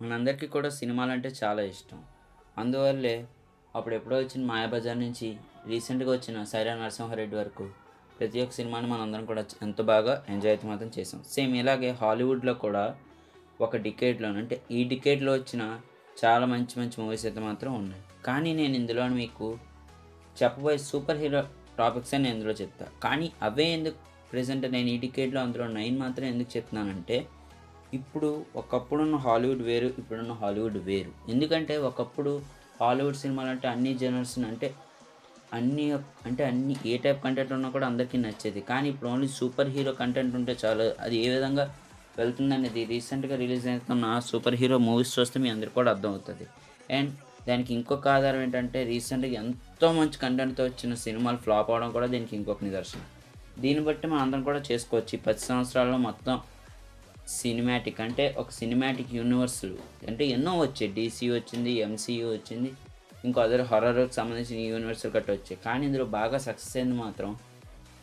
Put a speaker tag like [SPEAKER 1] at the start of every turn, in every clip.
[SPEAKER 1] మనందరికీ కూడా సినిమాలు అంటే చాలా ఇష్టం. అందువల్లే అప్పుడు ఎప్పుడో వచ్చిన మాయాబజార్ నుంచి రీసెంట్గా వచ్చిన సైరా నరసింహారెడ్డి వరకు ప్రతి ఒక్క సినిమాని మనందరం కూడా ఎంతో బాగా ఎంజాయ్ అయితే మాత్రం చేసాం. సేమ్ ఇలాగే హాలీవుడ్లో కూడా ఒక డికేడ్లో అంటే ఈ డికేడ్లో వచ్చిన చాలా మంచి మంచి మూవీస్ అయితే మాత్రం ఉన్నాయి. కానీ నేను ఇందులో మీకు చెప్పబోయే సూపర్ హీరో టాపిక్స్ అని నేను ఇందులో చెప్తా. కానీ అవే ఎందుకు ప్రజెంట్ నేను ఈ డికేడ్లో అందులో నైన్ మాత్రం ఎందుకు చెప్తున్నానంటే ఇప్పుడు ఒకప్పుడున్న హాలీవుడ్ వేరు ఇప్పుడున్న హాలీవుడ్ వేరు. ఎందుకంటే ఒకప్పుడు హాలీవుడ్ సినిమాలు అంటే అన్ని జనర్స్ అంటే అన్ని అంటే అన్ని ఏ టైప్ కంటెంట్ ఉన్నా కూడా అందరికీ నచ్చేది. కానీ ఇప్పుడు ఓన్లీ సూపర్ హీరో కంటెంట్ ఉంటే చాలు. అది ఏ విధంగా వెళ్తుందనేది రీసెంట్గా రిలీజ్ అవుతున్న సూపర్ హీరో మూవీస్ చూస్తే మీ అందరికీ కూడా అర్థమవుతుంది అండ్ దానికి ఇంకొక ఆధారం ఏంటంటే రీసెంట్గా ఎంతో మంచి కంటెంట్తో వచ్చిన సినిమాలు ఫ్లాప్ అవడం కూడా దీనికి ఇంకొక నిదర్శనం. దీన్ని బట్టి మనం అందరం కూడా చేసుకోవచ్చు. ఈ పది సంవత్సరాల్లో మొత్తం సినిమాటిక్ అంటే ఒక సినిమాటిక్ యూనివర్స్లు అంటే ఎన్నో వచ్చాయి. డీసీ వచ్చింది ఎంసీయూ వచ్చింది ఇంకో అదర్ హర్రర్కి సంబంధించిన యూనివర్సల్ కట్ వచ్చాయి. కానీ ఇందులో బాగా సక్సెస్ అయింది మాత్రం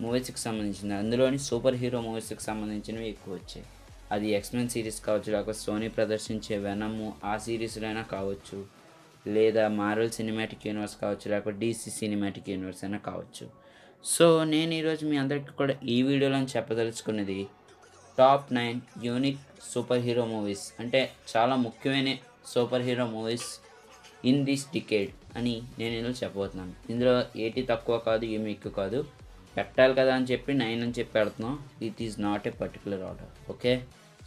[SPEAKER 1] మూవీస్కి సంబంధించింది. అందులోని సూపర్ హీరో మూవీస్కి సంబంధించినవి ఎక్కువ వచ్చాయి. అది ఎక్స్మెన్ సిరీస్ కావచ్చు లేకపోతే సోనీ ప్రదర్శించే వెనము ఆ సిరీస్లైనా కావచ్చు లేదా మార్వెల్ సినిమాటిక్ యూనివర్స్ కావచ్చు లేకపోతే డీసీ సినిమాటిక్ యూనివర్స్ అయినా కావచ్చు. సో నేను ఈరోజు మీ అందరికీ కూడా ఈ వీడియోలో చెప్పదలుచుకున్నది top nine unique superhero movies అంటే చాలా ముఖ్యమైన superhero movies in this decade అని నేను ఇందులో చెప్పబోతున్నాను. ఇందులో ఏటి తక్కువ కాదు ఏమి ఎక్కువ కాదు. పెట్టాలి కదా అని చెప్పి నైన్ అని చెప్పి పెడుతున్నాం. It is not a particular order okay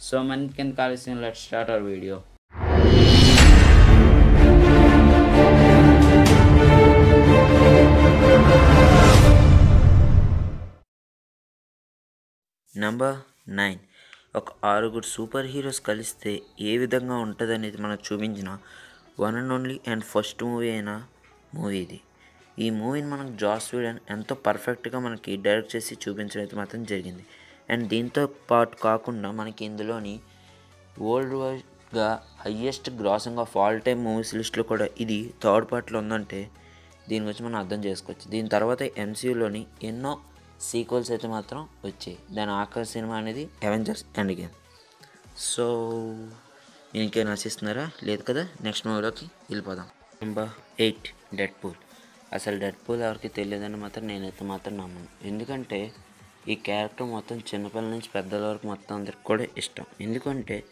[SPEAKER 1] so మన కింద కావాల్సిన let start our video
[SPEAKER 2] number nine. ఒక ఆరుగురు సూపర్ హీరోస్ కలిస్తే ఏ విధంగా ఉంటుందనేది మనకు చూపించిన one and only and first movie అయిన మూవీ ఇది. ఈ మూవీని మనకు జాస్ వీడన్ ఎంతో పర్ఫెక్ట్గా మనకి డైరెక్ట్ చేసి చూపించడం అయితే మాత్రం జరిగింది. అండ్ దీంతో పాటు కాకుండా మనకి ఇందులోని వరల్డ్ వైడ్గా highest grossing of all time movies లిస్ట్లో కూడా ఇది థర్డ్ పార్ట్లో ఉందంటే దీని గురించి మనం అర్థం చేసుకోవచ్చు. దీని తర్వాత ఎంసీయూలోని ఎన్నో సీక్వెల్స్ అయితే మాత్రం వచ్చాయి. దాని ఆఖరి సినిమా అనేది అవెంజర్స్ ఎండ్ గేమ్ సో ఇంకేం నశిస్తున్నారా లేదు కదా? నెక్స్ట్ మూవీలోకి వెళ్ళిపోదాం. నెంబర్ ఎయిట్ డెడ్ పూల్ అసలు డెడ్ పూల్ ఎవరికి తెలియదని మాత్రం నేనైతే మాత్రం నమ్మను. ఎందుకంటే ఈ క్యారెక్టర్ మొత్తం చిన్నపిల్లల నుంచి పెద్దల వరకు మొత్తం అందరికి కూడా ఇష్టం. ఎందుకంటే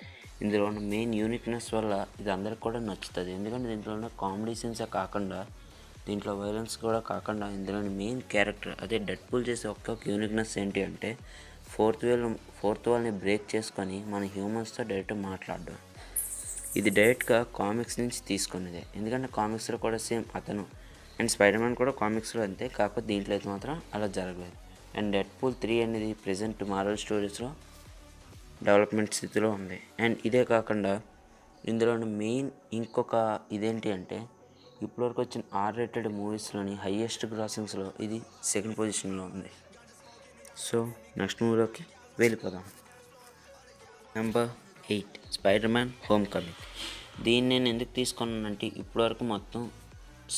[SPEAKER 2] ఇందులో ఉన్న మెయిన్ యూనిక్నెస్ వల్ల ఇది అందరికి కూడా నచ్చుతుంది. ఎందుకంటే దీంట్లో ఉన్న కామెడీ సీన్సే కాకుండా దీంట్లో వైలెన్స్ కూడా కాకుండా ఇందులోని మెయిన్ క్యారెక్టర్ అదే డెడ్ పూల్ చేసే ఒక్క యూనిక్నెస్ ఏంటి అంటే ఫోర్త్ వేల్ ఫోర్త్ వాల్ని బ్రేక్ చేసుకొని మన హ్యూమన్స్తో డైరెక్ట్ మాట్లాడడం. ఇది డైరెక్ట్గా కామిక్స్ నుంచి తీసుకున్నదే. ఎందుకంటే కామిక్స్లో కూడా సేమ్ అతను అండ్ స్పైడర్ మ్యాన్ కూడా కామిక్స్లో అంతే కాకపోతే దీంట్లో అయితే మాత్రం అలా జరగలేదు. అండ్ డెడ్ పూల్ త్రీ అనేది ప్రజెంట్ మార్వల్ స్టోరీస్లో డెవలప్మెంట్ స్థితిలో ఉంది. అండ్ ఇదే కాకుండా ఇందులో మెయిన్ ఇంకొక ఇదేంటి అంటే ఇప్పటివరకు వచ్చిన ఆర్ రేటెడ్ మూవీస్లోని హయ్యెస్ట్ గ్రాసింగ్స్లో ఇది సెకండ్ పొజిషన్లో ఉంది. సో నెక్స్ట్ మూవీలోకి వెళ్ళిపోదాం. Number eight Spider Man Homecoming దీన్ని నేను ఎందుకు తీసుకున్నానంటే ఇప్పటివరకు మొత్తం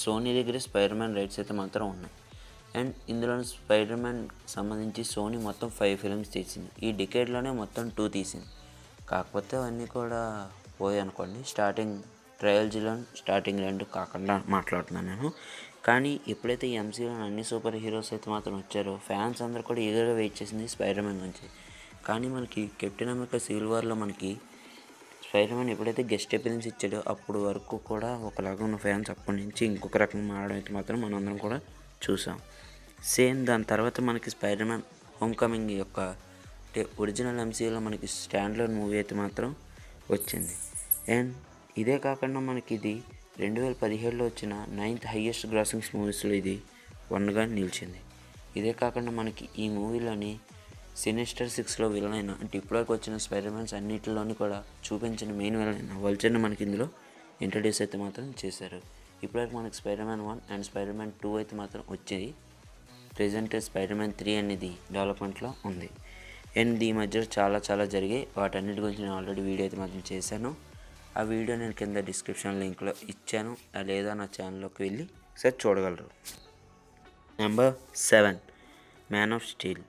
[SPEAKER 2] సోనీ దగ్గర స్పైడర్ మ్యాన్ రైట్స్ అయితే మాత్రం ఉన్నాయి. అండ్ ఇందులో స్పైడర్ మ్యాన్ సంబంధించి సోనీ మొత్తం ఫైవ్ ఫిల్మ్స్ తీసింది. ఈ డికేడ్లోనే మొత్తం టూ తీసింది. కాకపోతే అవన్నీ కూడా పోయాయి అనుకోండి స్టార్టింగ్ ట్రయల్జీలో స్టార్టింగ్ రెండు కాకుండా మాట్లాడుతున్నాను నేను. కానీ ఎప్పుడైతే ఈ ఎంసీలో అన్ని సూపర్ హీరోస్ అయితే మాత్రం వచ్చారో ఫ్యాన్స్ అందరూ కూడా ఈగర్గా వెయిట్ చేసింది స్పైడర్ మ్యాన్ గురించి. కానీ మనకి కెప్టెన్ అమెరికా సివిల్ వార్లో మనకి స్పైడర్ మ్యాన్ ఎప్పుడైతే గెస్ట్ అపీరెన్స్ ఇచ్చాడో అప్పుడు వరకు కూడా ఒకలాగా ఉన్న ఫ్యాన్స్ అప్పటి నుంచి ఇంకొక రకంగా మారడం అయితే మాత్రం మనందరం కూడా చూసాం. సేమ్ దాని తర్వాత మనకి స్పైడర్ మ్యాన్ హోమ్ కమింగ్ యొక్క ఒరిజినల్ ఎంసీలో మనకి స్టాండ్లోన్ మూవీ అయితే మాత్రం వచ్చింది. అండ్ ఇదే కాకుండా మనకి ఇది రెండు వేల పదిహేడులో వచ్చిన నైన్త్ హయ్యెస్ట్ గ్రాసింగ్స్ మూవీస్లో ఇది వన్గా నిలిచింది. ఇదే కాకుండా మనకి ఈ మూవీలోని సినిస్టర్ సిక్స్లో విలన్ అయిన అంటే ఇప్పటివరకు వచ్చిన స్పైడర్మెన్స్ అన్నిటిలోని కూడా చూపించిన మెయిన్ విలన్ అయిన వల్చర్ని మనకి ఇందులో ఇంట్రడ్యూస్ అయితే మాత్రం చేశారు. ఇప్పటివరకు మనకి Spiderman one and Spiderman two అయితే మాత్రం వచ్చేది. ప్రజెంట్ స్పైడర్మ్యాన్ త్రీ అనేది డెవలప్మెంట్లో ఉంది. అండ్ ఈ మధ్య చాలా చాలా జరిగాయి. వాటన్నిటి గురించి నేను ఆల్రెడీ వీడియో అయితే మాత్రం చేశాను. ఆ వీడియో నేను కింద డిస్క్రిప్షన్ లింక్లో ఇచ్చాను. లేదా నా ఛానల్లోకి వెళ్ళి ఒకసారి చూడగలరు. Number seven Man of Steel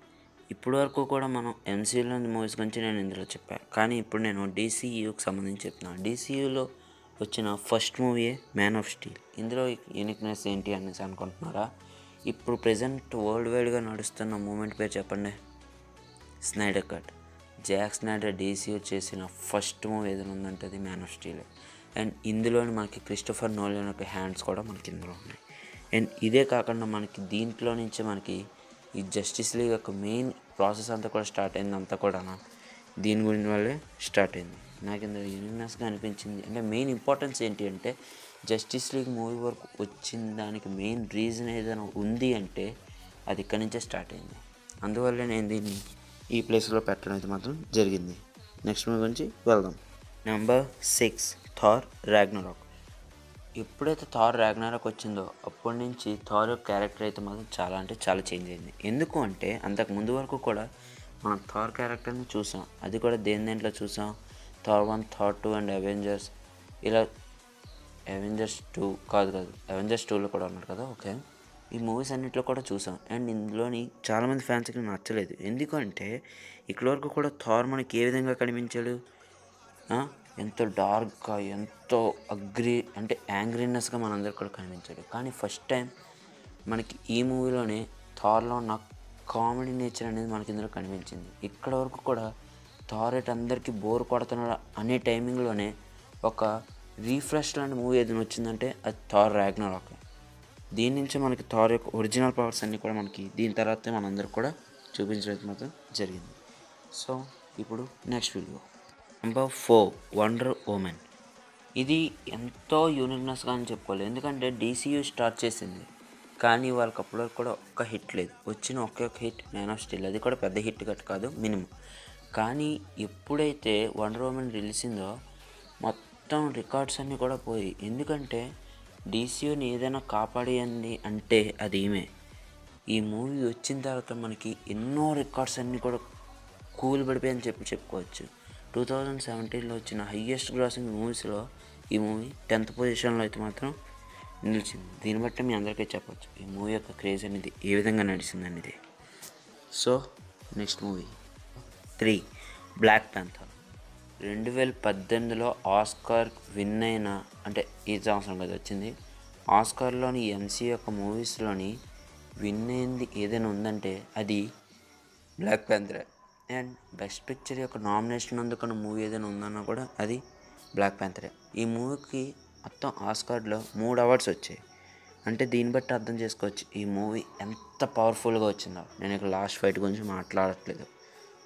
[SPEAKER 2] ఇప్పటి వరకు కూడా మనం ఎంసీయూలో మూవీస్ గురించి నేను ఇందులో చెప్పాను కానీ ఇప్పుడు నేను డీసీయూకి సంబంధించి చెప్తున్నాను. డీసీయూలో వచ్చిన first movie Man of Steel ఇందులో యూనిక్నెస్ ఏంటి అనేసి అనుకుంటున్నారా? ఇప్పుడు ప్రజెంట్ వరల్డ్ వైడ్గా నడుస్తున్న మూమెంట్ పేరు చెప్పండి. Snyder cut Zack Snyder DCU చేసిన ఫస్ట్ మూవీ ఏదైనా ఉందంటే అది మ్యాన్ ఆఫ్ స్టీల్. అండ్ ఇందులోని మనకి క్రిస్టఫర్ నోలియన్ యొక్క హ్యాండ్స్ కూడా మనకి ఇందులో ఉన్నాయి. అండ్ ఇదే కాకుండా మనకి దీంట్లో నుంచి మనకి ఈ జస్టిస్ లీగ్ యొక్క మెయిన్ ప్రాసెస్ అంతా కూడా స్టార్ట్ అయింది అంతా కూడా దీని గురించి వల్లే స్టార్ట్ అయింది. నాకు ఇందులో యూనిక్నెస్గా అనిపించింది. అంటే మెయిన్ ఇంపార్టెన్స్ ఏంటి అంటే జస్టిస్ లీగ్ మూవీ వరకు వచ్చిన దానికి మెయిన్ రీజన్ ఏదైనా ఉంది అంటే అది ఇక్కడి నుంచే స్టార్ట్ అయింది. అందువల్ల నేను దీన్ని ఈ ప్లేస్లో పెట్టడం అయితే మాత్రం జరిగింది. నెక్స్ట్ మూవీ గురించి వెళ్దాం. నెంబర్ సిక్స్ థార్ రాగ్నరాక్ ఎప్పుడైతే థార్ రాగ్నారక్ వచ్చిందో అప్పటి నుంచి థార్ యొక్క క్యారెక్టర్ అయితే మాత్రం చాలా అంటే చాలా చేంజ్ అయింది. ఎందుకు అంటే అంతకు ముందు వరకు కూడా మనం థార్ క్యారెక్టర్ని చూసాం. అది కూడా దేని దేంట్లో చూసాం? Thor one Thor two and Avengers ఇలా అవెంజర్స్ టూ కాదు కాదు అవెంజర్స్ టూలో కూడా ఉన్నారు కదా ఓకే. ఈ మూవీస్ అన్నింటిలో కూడా చూసాం. అండ్ ఇందులోని చాలామంది ఫ్యాన్స్కి నచ్చలేదు. ఎందుకంటే ఇక్కడ వరకు కూడా థార్ మనకి ఏ విధంగా కనిపించాడు? ఎంతో డార్క్గా ఎంతో అగ్రి అంటే యాంగ్రీనెస్గా మనందరికి కూడా కనిపించాడు. కానీ ఫస్ట్ టైం మనకి ఈ మూవీలోనే థార్లో ఉన్న కామెడీ నేచర్ అనేది మనకి ఇందులో కనిపించింది. ఇక్కడ వరకు కూడా థార్ ఎట్ అందరికీ బోర్ కొడుతున్నాడు అనే టైమింగ్లోనే ఒక రీఫ్రెష్ లాంటి మూవీ ఏదైనా వచ్చిందంటే అది థార్ రాగ్నరాక్. దీని నుంచి మనకి థార్ యొక్క ఒరిజినల్ పవర్స్ అన్నీ కూడా మనకి దీని తర్వాతే మనందరికి కూడా చూపించడం మాత్రం జరిగింది. సో ఇప్పుడు next video. Number four Wonder Woman ఇది ఎంతో యూనిక్నెస్గా అని చెప్పుకోవాలి. ఎందుకంటే డీసీయూ స్టార్ట్ చేసింది. కానీ వాళ్ళకి అప్పటి కూడా ఒక్క హిట్ లేదు. వచ్చిన ఒకే ఒక హిట్ మ్యాన్ ఆఫ్ స్టీల్ అది కూడా పెద్ద హిట్ కట్ కాదు మినిమం కానీ ఎప్పుడైతే వండర్ ఉమెన్ రిలీజ్ అయిందో మొత్తం రికార్డ్స్ అన్నీ కూడా పోయి. ఎందుకంటే డీసీయూని ఏదైనా కాపాడేయండి అంటే అది ఈమె ఈ మూవీ వచ్చిన తర్వాత మనకి ఎన్నో రికార్డ్స్ అన్నీ కూడా కూల్ పడిపోయాయని చెప్పి చెప్పుకోవచ్చు. టూ థౌజండ్ సెవెంటీన్లో వచ్చిన హయ్యెస్ట్ గ్రాసింగ్ మూవీస్లో ఈ మూవీ టెన్త్ పొజిషన్లో అయితే మాత్రం నిలిచింది. దీన్ని బట్టి మీ అందరికీ చెప్పవచ్చు ఈ మూవీ యొక్క క్రేజ్ అనేది ఏ విధంగా నడిచింది అనేది so next movie. Three Black Panther. రెండు వేల పద్దెనిమిదిలో ఆస్కార్ విన్ అయిన అంటే ఈ సంవత్సరం కదా వచ్చింది ఆస్కార్లోని ఎంసీ యొక్క మూవీస్లోని విన్ అయింది ఏదైనా ఉందంటే అది Black Panther. And best picture యొక్క నామినేషన్ అందుకున్న మూవీ ఏదైనా ఉందన్నా కూడా అది బ్లాక్ ప్యాంథరే. ఈ మూవీకి మొత్తం ఆస్కార్లో మూడు అవార్డ్స్ వచ్చాయి. అంటే దీన్ని బట్టి అర్థం చేసుకోవచ్చు ఈ మూవీ ఎంత పవర్ఫుల్గా వచ్చిందో. నేను ఇక లాస్ట్ ఫైట్ గురించి మాట్లాడట్లేదు.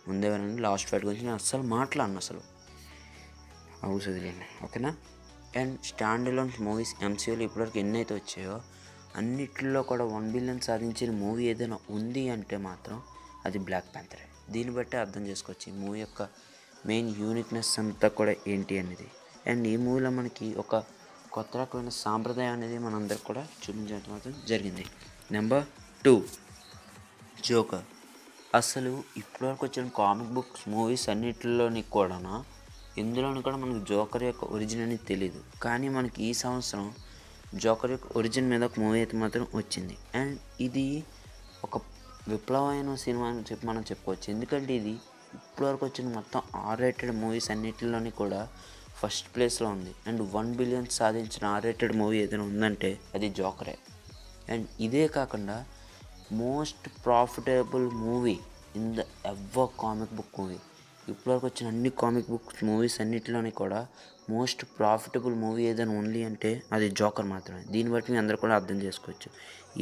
[SPEAKER 2] ముందే లాస్ట్ ఫైట్ గురించి నేను అస్సలు మాట్లాడను అసలు. హౌస్ వదిలేండి ఓకేనా? అండ్ స్టాండ్ అలోన్ మూవీస్ ఎంసీయూలో ఇప్పటివరకు ఎన్ని అయితే వచ్చాయో అన్నిట్లో కూడా వన్ బిలియన్ సాధించిన మూవీ ఏదైనా ఉంది అంటే మాత్రం అది బ్లాక్ ప్యాంథరే. దీన్ని బట్టి అర్థం చేసుకోవచ్చు ఈ మూవీ యొక్క మెయిన్ యూనిక్నెస్ అంతా కూడా ఏంటి అనేది. అండ్ ఈ మూవీలో మనకి ఒక కొత్త రకమైన సాంప్రదాయం అనేది మనందరికి కూడా చూపించడం మాత్రం జరిగింది. నెంబర్ టూ జోకర్ అసలు ఇప్పటివరకు వచ్చిన కామిక్ బుక్స్ మూవీస్ అన్నిటిలోని కూడా ఇందులోని కూడా మనకు జోకర్ యొక్క ఒరిజిన్ అనేది తెలియదు కానీ మనకి ఈ సంవత్సరం జోకర్ యొక్క ఒరిజిన్ మీద ఒక మూవీ అయితే మాత్రం వచ్చింది. అండ్ ఇది ఒక విప్లవమైన సినిమా అని చెప్పి మనం చెప్పుకోవచ్చు. ఎందుకంటే ఇది ఇప్పటివరకు వచ్చిన మొత్తం ఆర్ రేటెడ్ మూవీస్ అన్నిటిలోని కూడా ఫస్ట్ ప్లేస్లో ఉంది. అండ్ వన్ బిలియన్ సాధించిన ఆర్ రేటెడ్ మూవీ ఏదైనా ఉందంటే అది జోకరే. అండ్ ఇదే కాకుండా most profitable movie in the ఎవ్వ comic book movie ఇప్పటివరకు వచ్చిన అన్ని కామిక్ బుక్స్ మూవీస్ అన్నిటిలోని కూడా మోస్ట్ ప్రాఫిటబుల్ మూవీ ఏదైనా ఓన్లీ అంటే అది జోకర్ మాత్రమే. దీన్ని బట్టి మీ అందరూ కూడా అర్థం చేసుకోవచ్చు.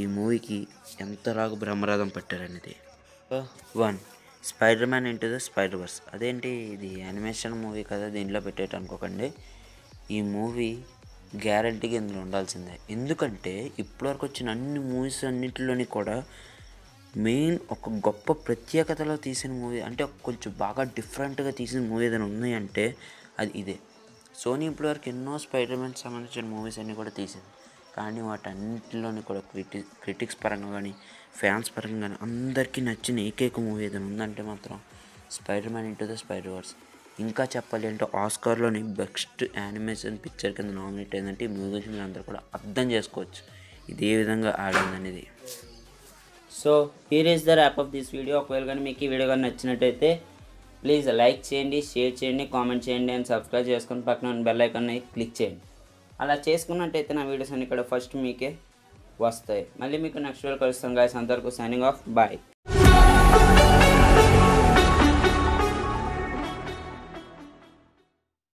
[SPEAKER 2] ఈ మూవీకి ఎంతలాగా బ్రహ్మరథం పట్టారనేది. One Spider Man into the Spider Verse అదేంటి ఇది? యానిమేషన్ మూవీ కదా దీంట్లో పెట్టేట అనుకోకండి. ఈ మూవీ గ్యారంటీగా ఇందులో ఉండాల్సిందే. ఎందుకంటే ఇప్పటివరకు వచ్చిన అన్ని మూవీస్ అన్నింటిలోని కూడా మెయిన్ ఒక గొప్ప ప్రత్యేకతలో తీసిన మూవీ అంటే కొంచెం బాగా డిఫరెంట్గా తీసిన మూవీ ఏదైనా ఉంది అంటే అది ఇదే. సోనీ ఇప్పటివరకు ఎన్నో స్పైడర్ మ్యాన్ సంబంధించిన మూవీస్ అన్నీ కూడా తీసింది. కానీ వాటన్నింటిలోని కూడా క్రిటి క్రిటిక్స్ పరంగా కానీ ఫ్యాన్స్ పరంగా కానీ అందరికీ నచ్చిన ఏకైక మూవీ ఏదైనా ఉందంటే మాత్రం Spider Man into the Spider Verse. ఇంకా చెప్పాలి అంటే ఆస్కార్లోని బెస్ట్ యానిమేషన్ పిక్చర్ కింద నామినేట్ అయిందంటే ఈ మూవీ అందరూ కూడా అర్థం చేసుకోవచ్చు. ఇదే విధంగా ఆడింది అనేది
[SPEAKER 1] so here is the wrap of this video ఒకవేళ కానీ మీకు ఈ వీడియో కానీ నచ్చినట్టయితే ప్లీజ్ లైక్ చేయండి షేర్ చేయండి కామెంట్ చేయండి అండ్ సబ్స్క్రైబ్ చేసుకుని పక్కన బెల్ ఐకాన్ని క్లిక్ చేయండి. అలా చేసుకున్నట్టయితే నా వీడియోస్ అన్ని ఇక్కడ ఫస్ట్ మీకే వస్తాయి. మళ్ళీ మీకు నెక్స్ట్ వీడియో కలుస్తాం గాయస్ అంతవరకు సైనింగ్ ఆఫ్ బాయ్